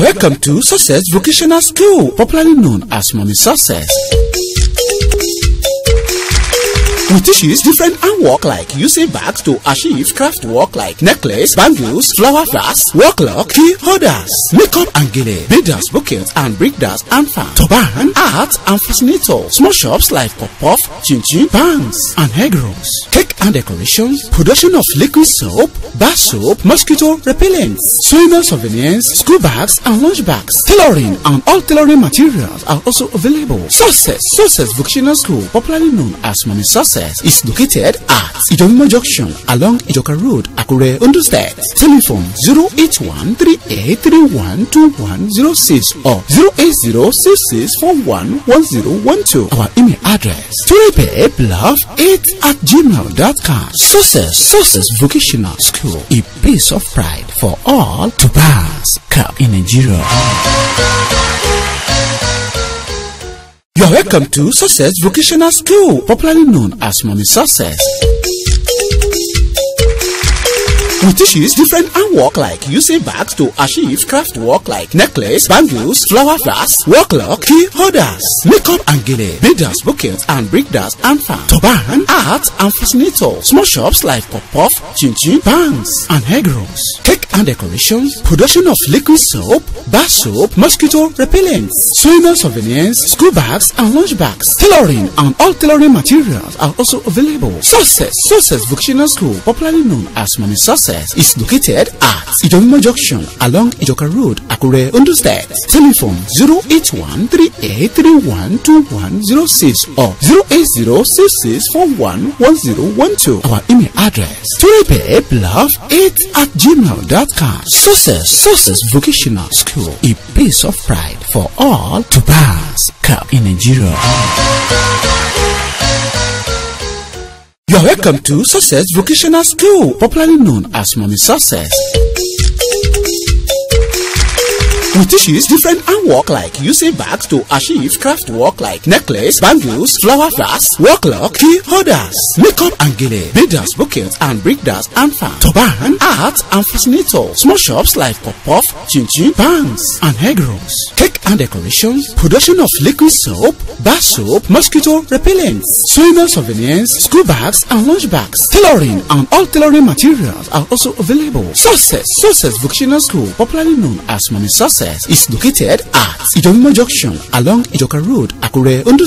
Welcome to Success Vocational School, popularly known as Mommy Success. We different handwork like using bags to achieve craft work like necklace, bangles, flower vase, work lock, key holders, makeup and gele, beaders, buckets and breakdance and fan, turban, art and fascinator, small chops like puff-puff, chin-chin, bands and egg rolls, cake and decorations, production of liquid soap, bath soap, mosquito repellents, sewing souvenirs, school bags and lunch bags, tailoring and all tailoring materials are also available. Success, Success Vocational School, popularly known as Mommy Success, is located at Ijomimo Junction along Ijoka Road, Akure, Ondo State. Telephone 081 or 08066411012. Our email address turepeblove8 at gmail.com. Success, Success Vocational School, a place of pride for all to pass. Cup in Nigeria. You're welcome to Success Vocational School, popularly known as Mommy Success. We teach you different handwork like using bags to achieve craft work like necklace, bangles, flower vase, work lock, key holders, makeup and gele, beaders, buckets and breakdance and fan, turban, art and fascinator, small shops like pop-off, chin-chin, bands and egg rolls, and decorations, production of liquid soap, bath soap, mosquito repellents, sewing souvenirs, school bags and lunch bags, tailoring and all tailoring materials are also available. Success, Success Vocational School, popularly known as Mommy Success, is located at Ijomimo Junction along Ijoka Road, Akure, Ondo State. Telephone 081 or 08066411012. Our email address turepeblove8 at gmail.com. Success, Success Vocational School, a place of pride for all to pass. Cup in Nigeria. You're welcome to Success Vocational School, popularly known as Mommy Success. We teach you different handwork like using bags to achieve craft work like necklace, bangles, flower vase, work lock, key holders, makeup and gele, beaders, buckets and breakdance and fan, turban, art and fascinator, small chops like puff-puff, chin-chin, bands and egg rolls, cake and decorations, production of liquid soap, bath soap, mosquito repellents, sewing souvenirs, school bags and lunch bags, tailoring and all tailoring materials are also available. Success, Success Vocational School, popularly known as Mommy Success, is located at Ijomimo Junction along Ijoka Road, Akure, Ondo